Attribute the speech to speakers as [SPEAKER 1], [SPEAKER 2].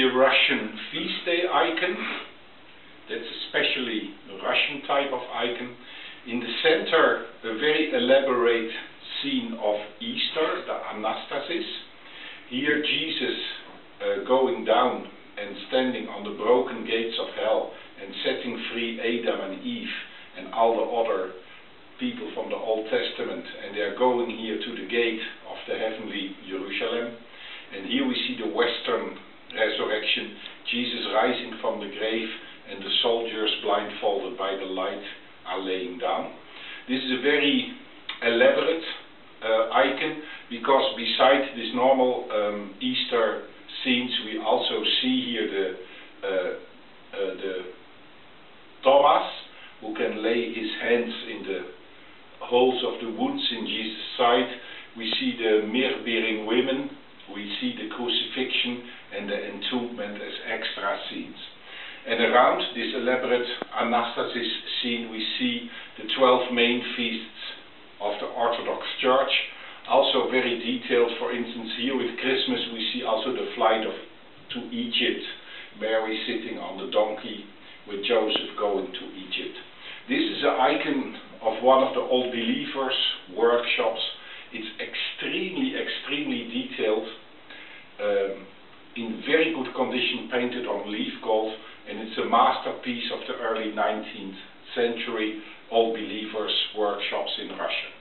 [SPEAKER 1] a Russian feast day icon. That's especially Russian type of icon. In the center, a very elaborate scene of Easter, the Anastasis. Here Jesus uh, going down and standing on the broken gates of hell and setting free Adam and Eve and all the other people from the Old Testament and they are going here to the gate of the heavenly Jerusalem and here we see the western resurrection Jesus rising from the grave and the soldiers blindfolded by the light are laying down this is a very elaborate uh, icon because beside this normal um, Easter scenes we also see here the uh, uh, the Thomas who can lay his hands in the holes of the wounds in Jesus' side. We see the myrrh-bearing women. We see the crucifixion and the entombment as extra scenes. And around this elaborate Anastasis scene we see the 12 main feasts of the Orthodox Church. Also very detailed, for instance here with Christmas we see also the flight of, to Egypt, Mary sitting on the donkey with Joseph going to Egypt. This is an icon of one of the old believers workshops. It's extremely, extremely detailed, um, in very good condition, painted on leaf gold, it's a masterpiece of the early 19th century Old believers workshops in Russia.